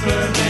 Superman.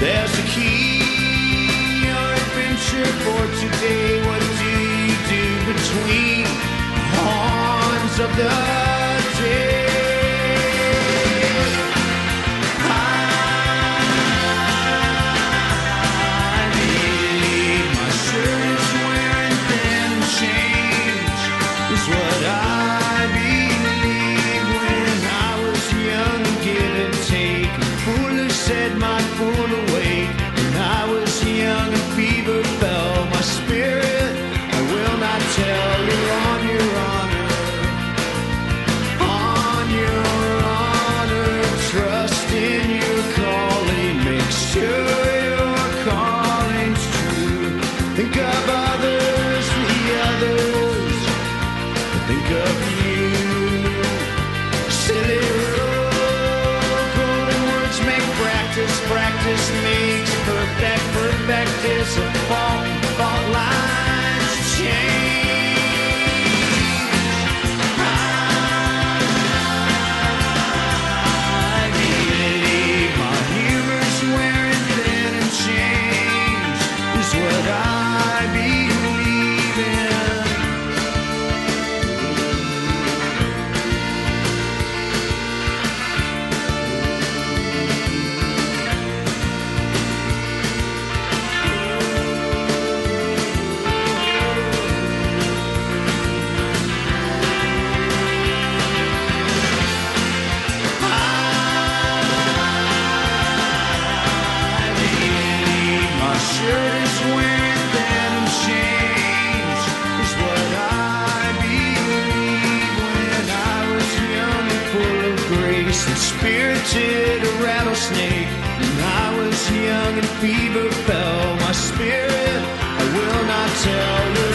There's a key, your adventure for today. What do you do between the horns of the practice makes perfect, perfect is a fall. spirited a rattlesnake. And I was young and fever fell my spirit. I will not tell